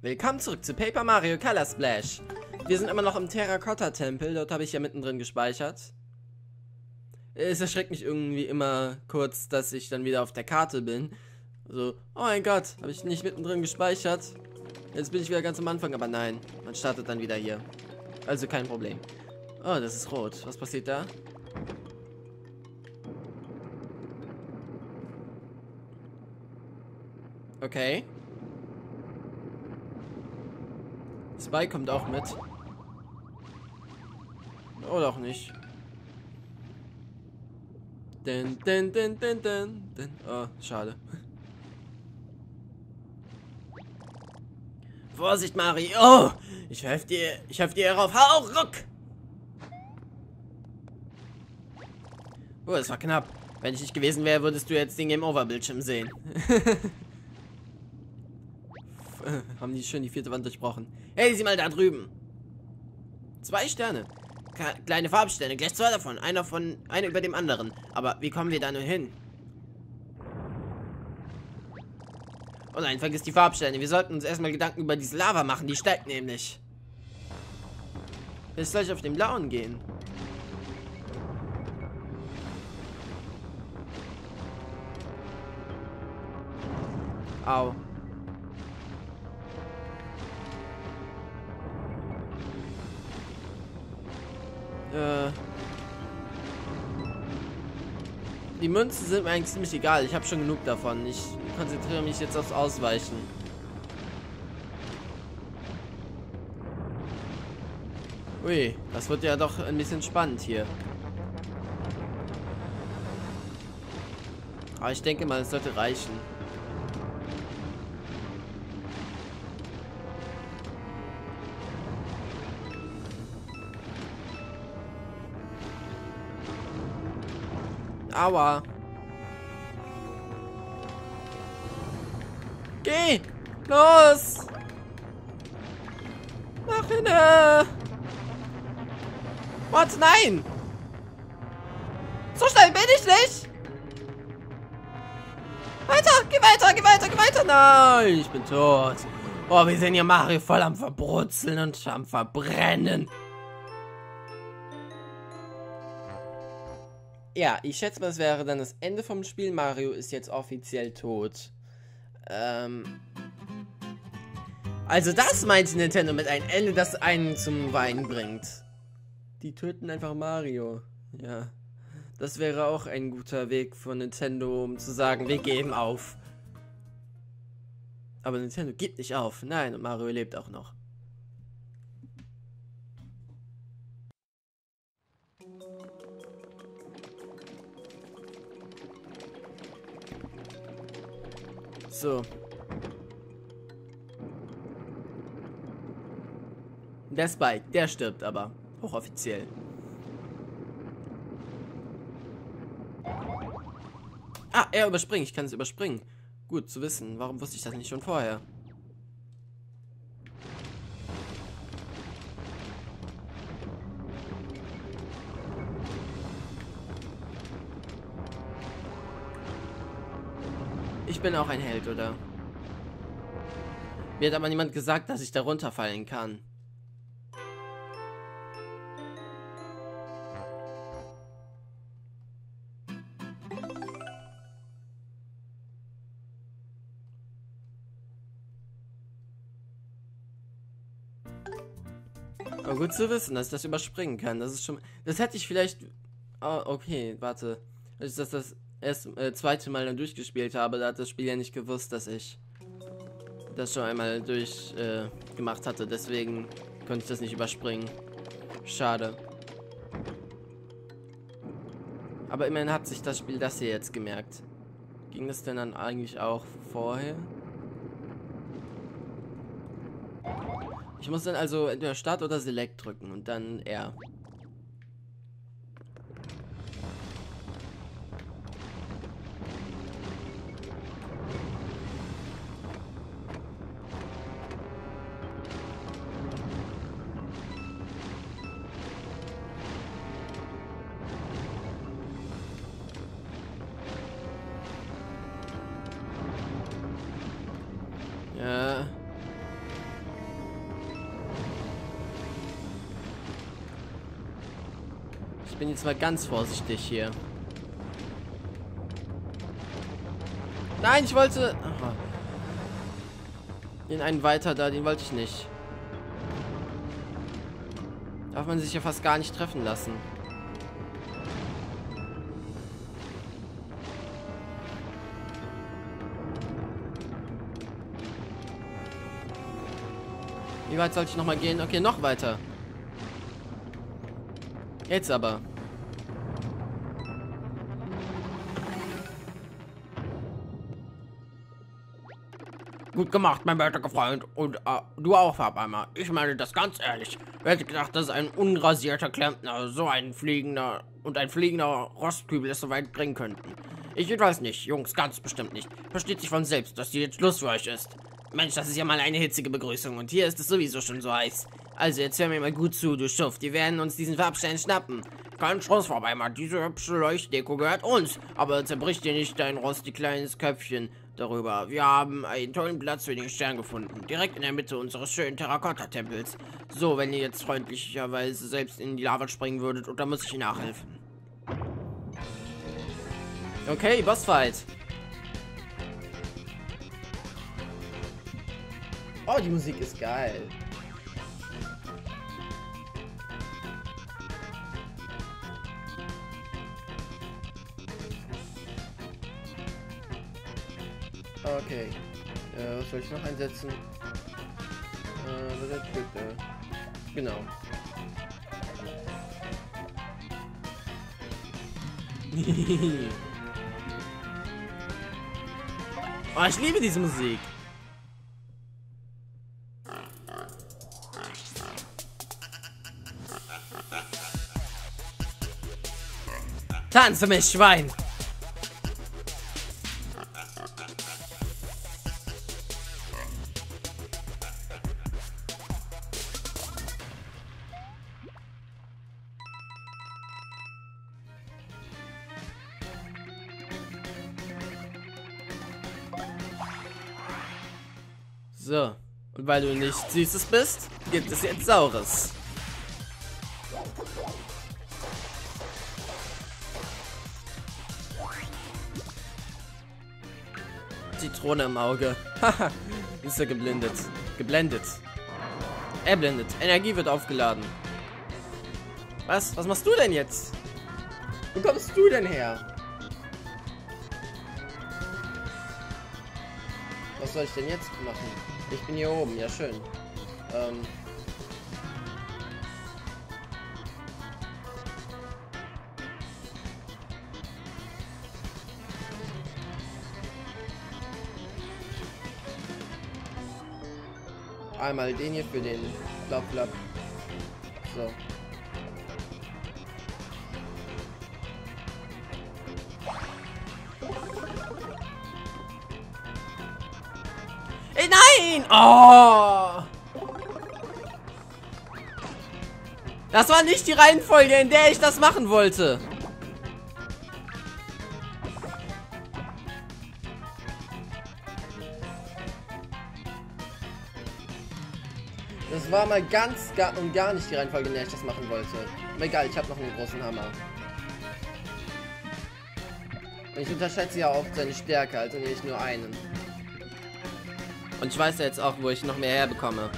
Willkommen zurück zu Paper Mario Color Splash. Wir sind immer noch im Terracotta-Tempel, dort habe ich ja mittendrin gespeichert. Es erschreckt mich irgendwie immer kurz, dass ich dann wieder auf der Karte bin. So, oh mein Gott, habe ich nicht mittendrin gespeichert. Jetzt bin ich wieder ganz am Anfang, aber nein, man startet dann wieder hier. Also kein Problem. Oh, das ist rot. Was passiert da? Okay. Spy kommt auch mit. Oder auch nicht. Denn, denn, denn, denn, denn, denn. Oh, schade. Vorsicht, Mari. Oh, ich helfe dir. Ich helfe dir auf. Hau, ruck. Oh, das war knapp. Wenn ich nicht gewesen wäre, würdest du jetzt den Game Over Bildschirm sehen. Haben die schön die vierte Wand durchbrochen. Hey, sieh mal da drüben. Zwei Sterne. Kleine Farbsterne, gleich zwei davon. Einer von, einer über dem anderen. Aber wie kommen wir da nur hin? Oh nein, vergiss die Farbsterne. Wir sollten uns erstmal Gedanken über diese Lava machen. Die steigt nämlich. Jetzt soll ich auf den blauen gehen. Au. Äh. Die Münzen sind mir eigentlich ziemlich egal. Ich habe schon genug davon. Ich konzentriere mich jetzt aufs Ausweichen. Ui, das wird ja doch ein bisschen spannend hier. Aber ich denke mal, es sollte reichen. Aua. Geh! Los! Nach hinne! Was? Nein! So schnell bin ich nicht! Weiter! Geh weiter! Geh weiter! Geh weiter! Nein! Ich bin tot! Oh, wir sind hier Mario voll am Verbrutzeln und am Verbrennen. Ja, ich schätze mal, es wäre dann das Ende vom Spiel. Mario ist jetzt offiziell tot. Ähm. Also das meint Nintendo mit einem Ende, das einen zum Weinen bringt. Die töten einfach Mario. Ja. Das wäre auch ein guter Weg von Nintendo, um zu sagen, wir geben auf. Aber Nintendo gibt nicht auf. Nein, und Mario lebt auch noch. So. Der Spike, der stirbt aber. Hochoffiziell. Ah, er überspringt. Ich kann es überspringen. Gut zu wissen. Warum wusste ich das nicht schon vorher? Bin auch ein Held, oder? Mir hat aber niemand gesagt, dass ich da runterfallen kann. Aber gut zu wissen, dass ich das überspringen kann. Das ist schon. Das hätte ich vielleicht. Oh, okay, warte. Als ich das das erst äh, zweite Mal dann durchgespielt habe, da hat das Spiel ja nicht gewusst, dass ich das schon einmal durch äh, hatte. Deswegen konnte ich das nicht überspringen. Schade. Aber immerhin hat sich das Spiel das hier jetzt gemerkt. Ging das denn dann eigentlich auch vorher? Ich muss dann also entweder Start oder Select drücken und dann R. jetzt mal ganz vorsichtig hier. Nein, ich wollte... Aha. Den einen weiter da, den wollte ich nicht. Darf man sich ja fast gar nicht treffen lassen. Wie weit sollte ich noch mal gehen? Okay, noch weiter. Jetzt aber. Gut gemacht, mein werter Freund. Und äh, du auch, Farbeimer. Ich meine das ganz ehrlich. Wer hätte gedacht, dass ein unrasierter Klempner so ein fliegender und ein fliegender Rostkübel es so weit bringen könnten? Ich weiß nicht, Jungs, ganz bestimmt nicht. Versteht sich von selbst, dass die jetzt Schluss für euch ist. Mensch, das ist ja mal eine hitzige Begrüßung und hier ist es sowieso schon so heiß. Also, jetzt hör mir mal gut zu, du Schuft. Die werden uns diesen Farbstein schnappen. Kein Schluss vorbei, Mann. Diese hübsche Leuchtdeko gehört uns. Aber zerbricht dir nicht dein rostig kleines Köpfchen darüber. Wir haben einen tollen Platz für den Stern gefunden. Direkt in der Mitte unseres schönen Terrakotta-Tempels. So, wenn ihr jetzt freundlicherweise selbst in die Lava springen würdet, und dann muss ich nachhelfen. Okay, Bossfight. Oh, die Musik ist geil. Okay. Äh, was soll ich noch einsetzen? Äh, genau. oh, ich liebe diese Musik. Tanze mich, Schwein! Du nicht Süßes bist, gibt es jetzt Saures. Zitrone im Auge. Haha. ist er geblendet. Geblendet. Er blendet. Energie wird aufgeladen. Was? Was machst du denn jetzt? Wo kommst du denn her? Was soll ich denn jetzt machen? Ich bin hier oben, ja schön. Ähm. Einmal den hier für den Flap. So. Das war nicht die Reihenfolge, in der ich das machen wollte. Das war mal ganz gar und gar nicht die Reihenfolge, in der ich das machen wollte. Aber egal, ich habe noch einen großen Hammer. Und ich unterschätze ja auch seine Stärke, also nehme ich nur einen. Und ich weiß ja jetzt auch, wo ich noch mehr herbekomme.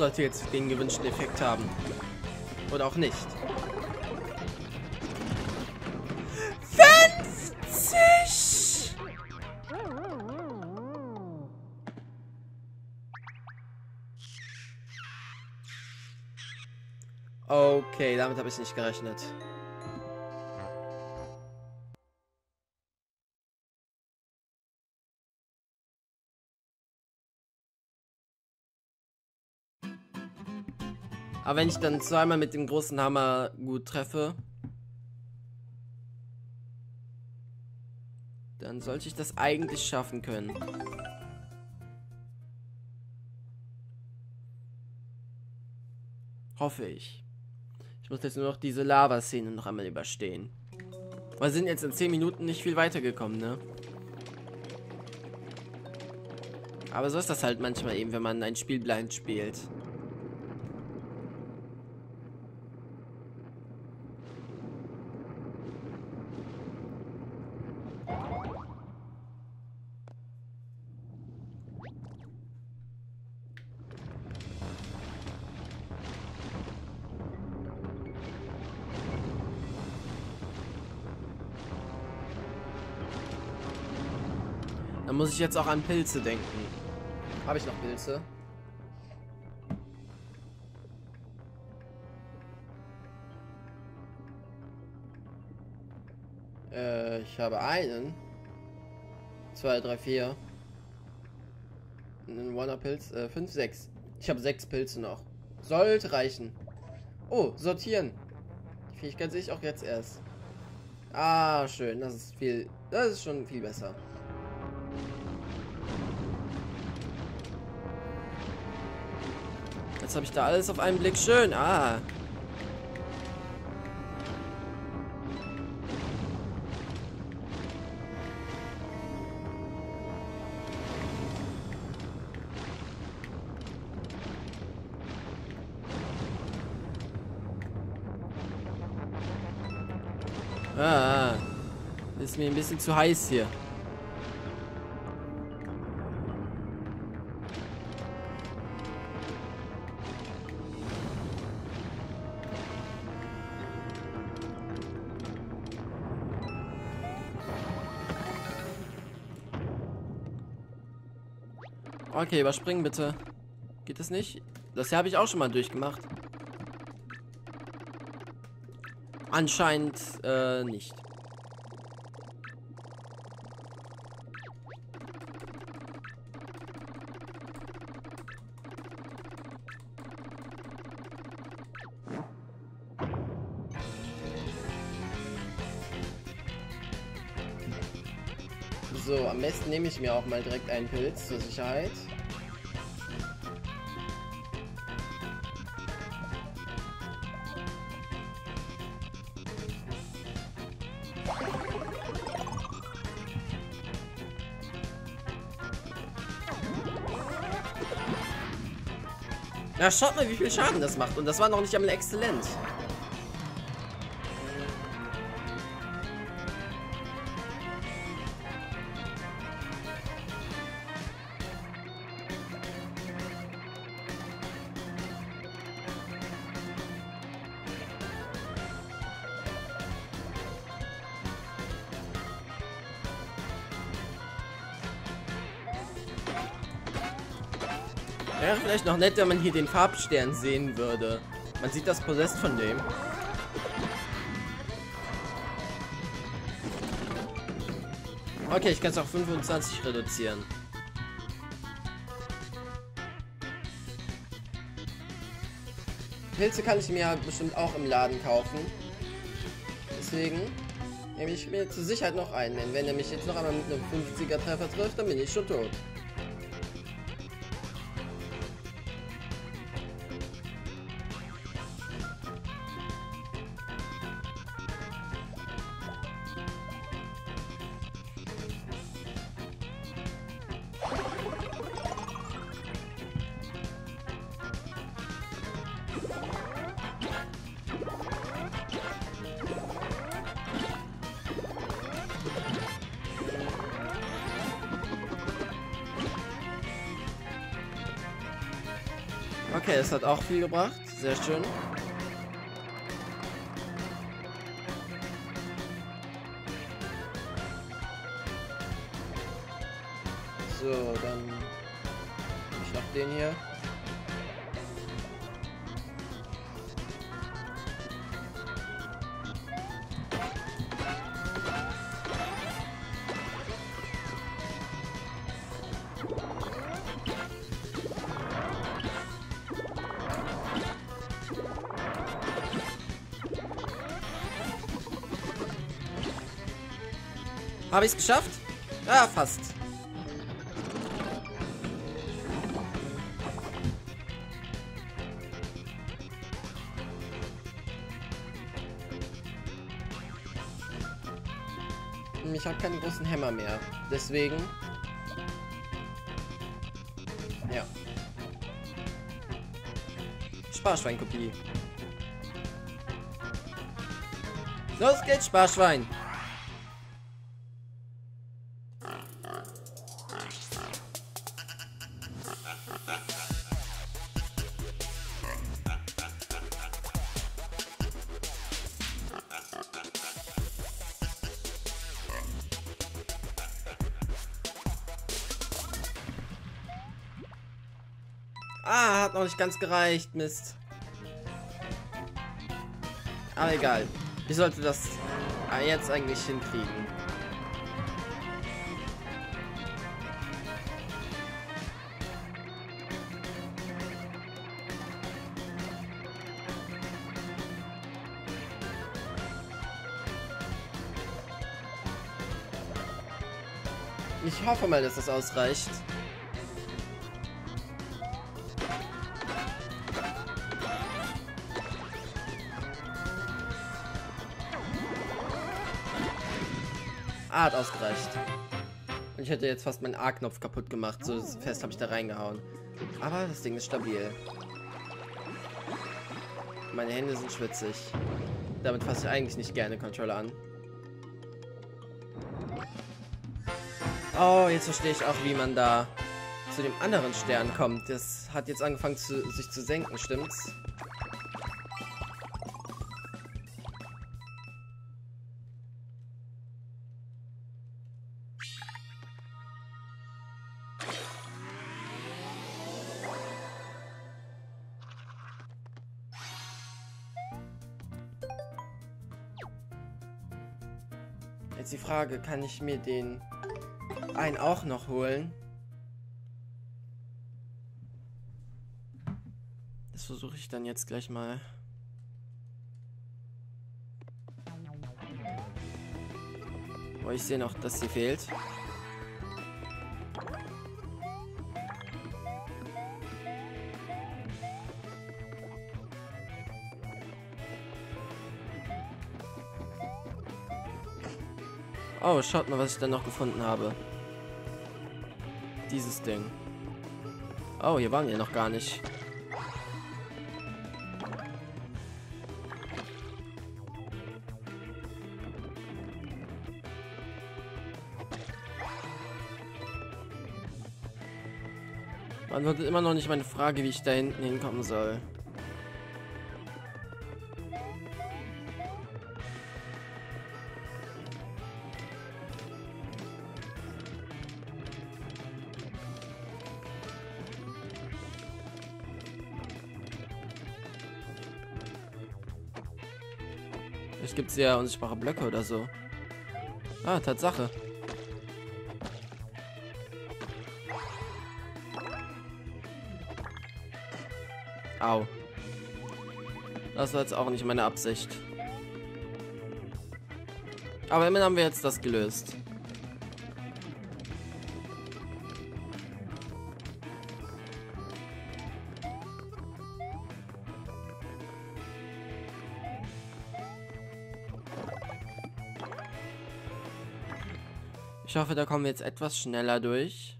Sollte jetzt den gewünschten Effekt haben. Oder auch nicht. 50! Okay, damit habe ich nicht gerechnet. Aber wenn ich dann zweimal mit dem großen Hammer gut treffe, dann sollte ich das eigentlich schaffen können. Hoffe ich. Ich muss jetzt nur noch diese Lava-Szene noch einmal überstehen. Wir sind jetzt in 10 Minuten nicht viel weitergekommen, ne? Aber so ist das halt manchmal eben, wenn man ein Spiel blind spielt. Ich jetzt auch an Pilze denken. Habe ich noch Pilze? Äh, ich habe einen. Zwei, drei, vier. Einen Wanna-Pilz. Äh, fünf, sechs. Ich habe sechs Pilze noch. Sollte reichen. Oh, sortieren. Die Fähigkeit sehe ich auch jetzt erst. Ah, schön. Das ist viel. Das ist schon viel besser. Jetzt habe ich da alles auf einen Blick schön. Ah. Ah, ist mir ein bisschen zu heiß hier. Okay, überspringen bitte. Geht das nicht? Das hier habe ich auch schon mal durchgemacht. Anscheinend äh, nicht. Am besten nehme ich mir auch mal direkt einen Pilz zur Sicherheit. Ja, schaut mal, wie viel Schaden das macht. Und das war noch nicht einmal exzellent. Vielleicht noch nett, wenn man hier den Farbstern sehen würde. Man sieht das Possessed von dem. Okay, ich kann es auf 25 reduzieren. Pilze kann ich mir bestimmt auch im Laden kaufen. Deswegen nehme ich mir zur Sicherheit noch einen. Denn wenn er mich jetzt noch einmal mit einem 50er Treffer trifft, dann bin ich schon tot. Das hat auch viel gebracht. Sehr schön. So, dann ich noch den hier. Habe ich es geschafft? Ja, fast. Ich habe keinen großen Hämmer mehr. Deswegen... Ja. Sparschweinkopie. Los geht's, Sparschwein. Ah, noch nicht ganz gereicht. Mist. Aber egal. Ich sollte das jetzt eigentlich hinkriegen. Ich hoffe mal, dass das ausreicht. Ah, hat ausgereicht. Und ich hätte jetzt fast meinen A-Knopf kaputt gemacht. So fest habe ich da reingehauen. Aber das Ding ist stabil. Meine Hände sind schwitzig. Damit fasse ich eigentlich nicht gerne Controller an. Oh, jetzt verstehe ich auch, wie man da zu dem anderen Stern kommt. Das hat jetzt angefangen, zu, sich zu senken, stimmt's? Jetzt die Frage, kann ich mir den einen auch noch holen? Das versuche ich dann jetzt gleich mal. Oh, ich sehe noch, dass sie fehlt. Oh, schaut mal, was ich dann noch gefunden habe. Dieses Ding. Oh, hier waren wir noch gar nicht. Beantwortet immer noch nicht meine Frage, wie ich da hinten hinkommen soll. Gibt es ja unsichtbare Blöcke oder so. Ah, Tatsache. Au. Das war jetzt auch nicht meine Absicht. Aber immerhin haben wir jetzt das gelöst. Ich hoffe, da kommen wir jetzt etwas schneller durch.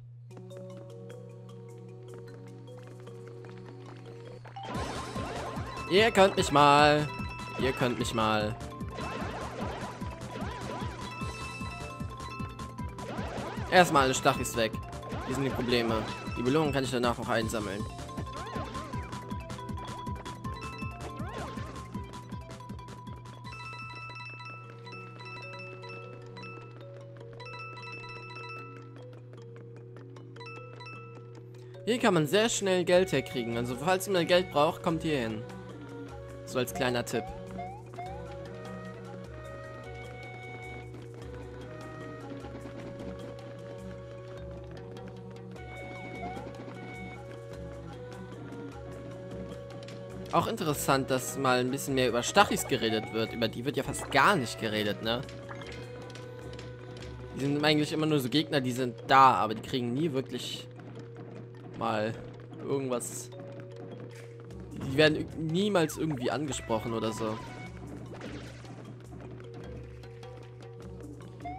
Ihr könnt mich mal. Ihr könnt mich mal. Erstmal alle Stachis weg. Die sind die Probleme. Die Belohnung kann ich danach noch einsammeln. Hier kann man sehr schnell Geld herkriegen. Also falls ihr mal Geld braucht, kommt hier hin. So als kleiner Tipp. Auch interessant, dass mal ein bisschen mehr über Stachis geredet wird. Über die wird ja fast gar nicht geredet, ne? Die sind eigentlich immer nur so Gegner, die sind da, aber die kriegen nie wirklich mal irgendwas. Die werden niemals irgendwie angesprochen oder so.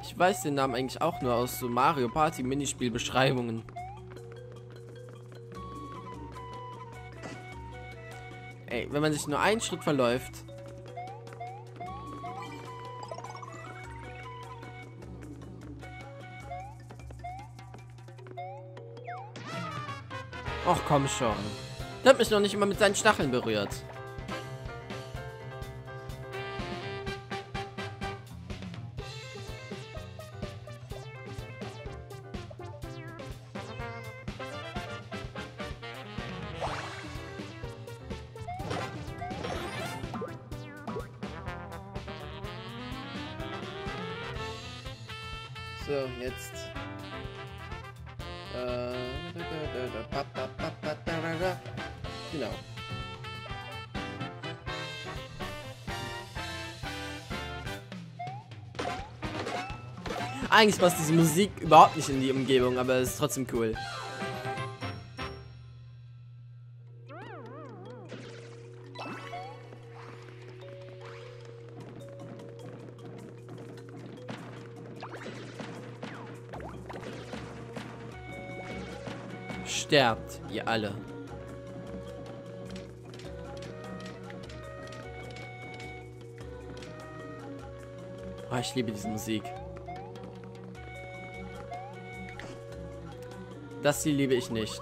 Ich weiß den Namen eigentlich auch nur aus so Mario Party Minispielbeschreibungen. Ey, wenn man sich nur einen Schritt verläuft. Ach komm schon. Der hat mich noch nicht immer mit seinen Stacheln berührt. So, jetzt. Eigentlich passt diese Musik überhaupt nicht in die Umgebung, aber es ist trotzdem cool. Sterbt, ihr alle. Oh, ich liebe diese Musik. Das hier liebe ich nicht.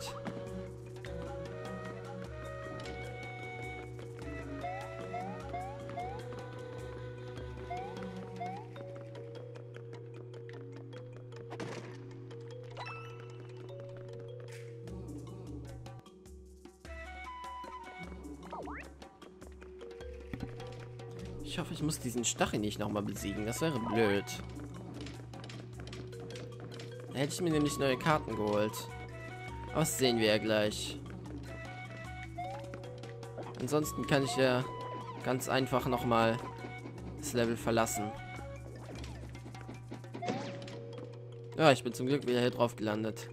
Ich hoffe, ich muss diesen Stachel nicht nochmal besiegen. Das wäre blöd. Hätte ich mir nämlich neue Karten geholt. Aber sehen wir ja gleich. Ansonsten kann ich ja ganz einfach nochmal das Level verlassen. Ja, ich bin zum Glück wieder hier drauf gelandet.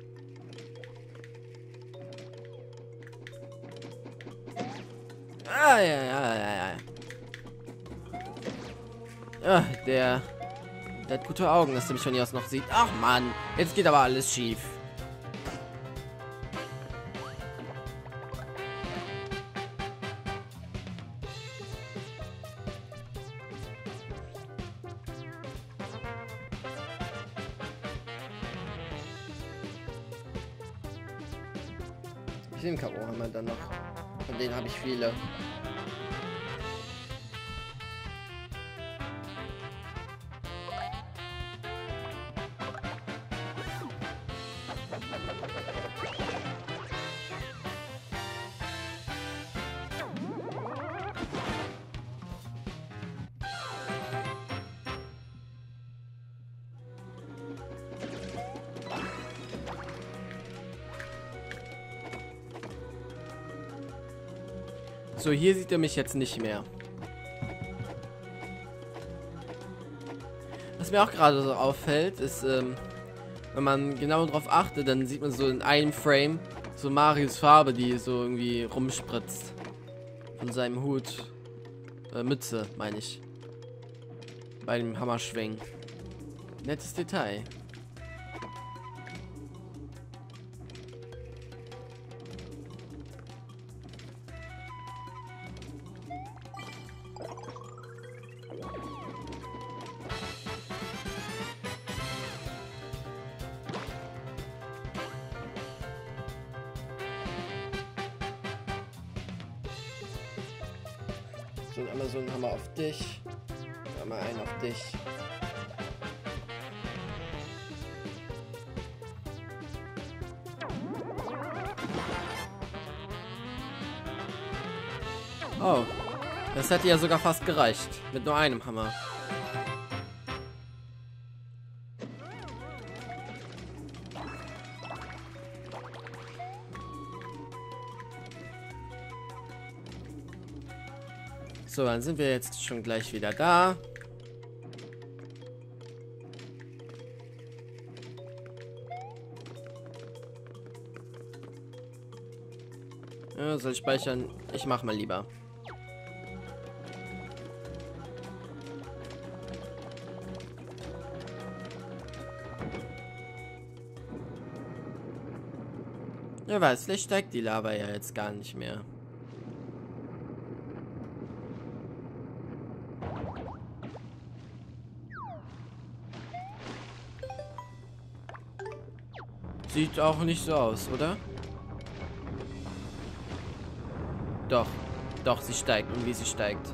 Ah, ja, ja, ja, ja. Ja, der... Der hat gute Augen, dass er mich von hier aus noch sieht. Ach man, jetzt geht aber alles schief. Den K.O. haben wir dann noch. Von denen habe ich viele. So, hier sieht er mich jetzt nicht mehr. Was mir auch gerade so auffällt, ist, ähm, wenn man genau darauf achtet, dann sieht man so in einem Frame so Marios Farbe, die so irgendwie rumspritzt. Von seinem Hut. Äh, Mütze, meine ich. Bei dem Hammerschwingen. Nettes Detail. So, einmal so einen Hammer auf dich. Einmal einen auf dich. Oh. Das hätte ja sogar fast gereicht. Mit nur einem Hammer. So, dann sind wir jetzt schon gleich wieder da. Ja, soll ich speichern? Ich mach mal lieber. Ja, weiß, vielleicht steigt die Lava ja jetzt gar nicht mehr. Sieht auch nicht so aus, oder? Doch. Doch, sie steigt. Und wie sie steigt.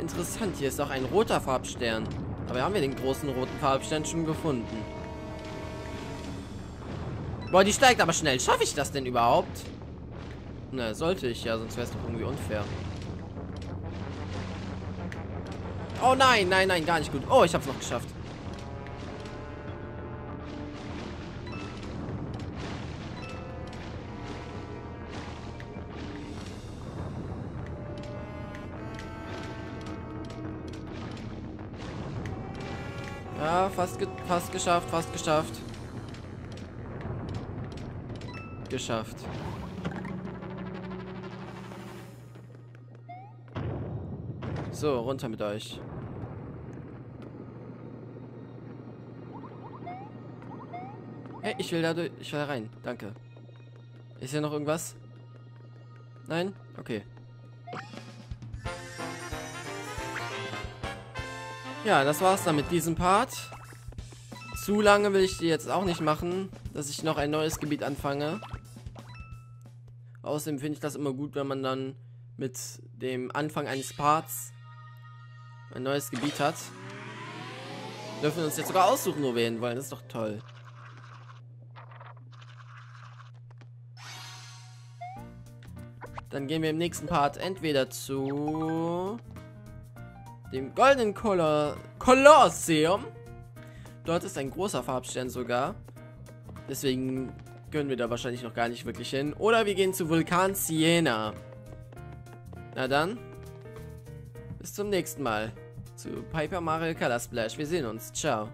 Interessant, hier ist auch ein roter Farbstern. Aber haben wir den großen roten Farbstern schon gefunden? Boah, die steigt aber schnell. Schaffe ich das denn überhaupt? Na, sollte ich ja, sonst wäre es doch irgendwie unfair. Oh nein, nein, nein, gar nicht gut. Oh, ich habe es noch geschafft. Ja, fast, ge fast geschafft, fast geschafft. Geschafft. So, runter mit euch. Hey, ich will da durch. Ich will da rein. Danke. Ist hier noch irgendwas? Nein? Okay. Ja, das war's dann mit diesem Part. Zu lange will ich die jetzt auch nicht machen, dass ich noch ein neues Gebiet anfange. Außerdem finde ich das immer gut, wenn man dann mit dem Anfang eines Parts ein neues Gebiet hat. Dürfen wir uns jetzt sogar aussuchen, wo wir hin wollen. Das ist doch toll. Dann gehen wir im nächsten Part entweder zu dem goldenen Kolo Kolosseum. Dort ist ein großer Farbstern sogar. Deswegen können wir da wahrscheinlich noch gar nicht wirklich hin. Oder wir gehen zu Vulkan Siena. Na dann. Bis zum nächsten Mal. Zu Piper Mario Color Splash. Wir sehen uns. Ciao.